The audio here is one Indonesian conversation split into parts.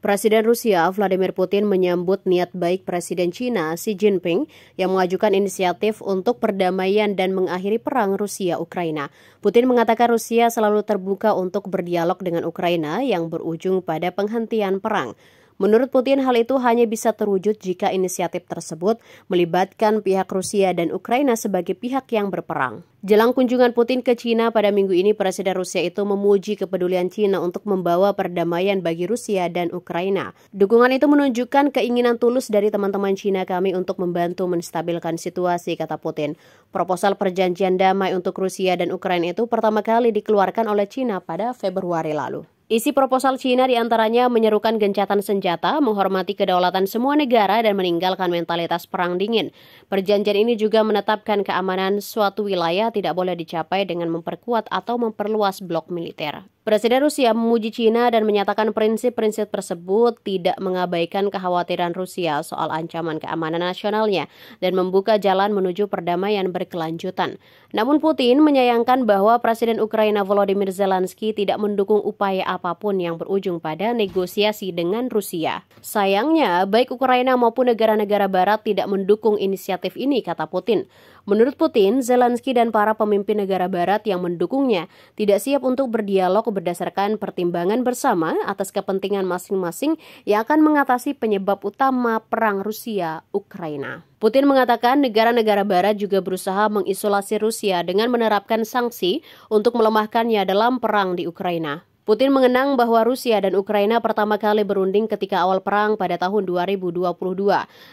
Presiden Rusia Vladimir Putin menyambut niat baik Presiden China Xi Jinping yang mengajukan inisiatif untuk perdamaian dan mengakhiri perang Rusia-Ukraina. Putin mengatakan Rusia selalu terbuka untuk berdialog dengan Ukraina yang berujung pada penghentian perang. Menurut Putin, hal itu hanya bisa terwujud jika inisiatif tersebut melibatkan pihak Rusia dan Ukraina sebagai pihak yang berperang. Jelang kunjungan Putin ke China pada minggu ini, Presiden Rusia itu memuji kepedulian China untuk membawa perdamaian bagi Rusia dan Ukraina. Dukungan itu menunjukkan keinginan tulus dari teman-teman China kami untuk membantu menstabilkan situasi, kata Putin. Proposal perjanjian damai untuk Rusia dan Ukraina itu pertama kali dikeluarkan oleh China pada Februari lalu. Isi proposal Cina di antaranya menyerukan gencatan senjata, menghormati kedaulatan semua negara, dan meninggalkan mentalitas perang dingin. Perjanjian ini juga menetapkan keamanan suatu wilayah tidak boleh dicapai dengan memperkuat atau memperluas blok militer. Presiden Rusia memuji China dan menyatakan prinsip-prinsip tersebut tidak mengabaikan kekhawatiran Rusia soal ancaman keamanan nasionalnya dan membuka jalan menuju perdamaian berkelanjutan. Namun Putin menyayangkan bahwa Presiden Ukraina Volodymyr Zelensky tidak mendukung upaya apa pun yang berujung pada negosiasi dengan Rusia. Sayangnya, baik Ukraina maupun negara-negara barat tidak mendukung inisiatif ini, kata Putin. Menurut Putin, Zelensky dan para pemimpin negara barat yang mendukungnya tidak siap untuk berdialog berdasarkan pertimbangan bersama atas kepentingan masing-masing yang akan mengatasi penyebab utama perang Rusia-Ukraina. Putin mengatakan negara-negara barat juga berusaha mengisolasi Rusia dengan menerapkan sanksi untuk melemahkannya dalam perang di Ukraina. Putin mengenang bahwa Rusia dan Ukraina pertama kali berunding ketika awal perang pada tahun 2022.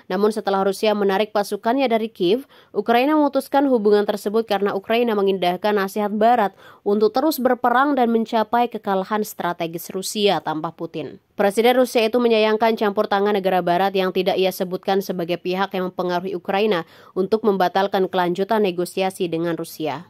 Namun setelah Rusia menarik pasukannya dari Kiev, Ukraina memutuskan hubungan tersebut karena Ukraina mengindahkan nasihat Barat untuk terus berperang dan mencapai kekalahan strategis Rusia tanpa Putin. Presiden Rusia itu menyayangkan campur tangan negara barat yang tidak ia sebutkan sebagai pihak yang mempengaruhi Ukraina untuk membatalkan kelanjutan negosiasi dengan Rusia.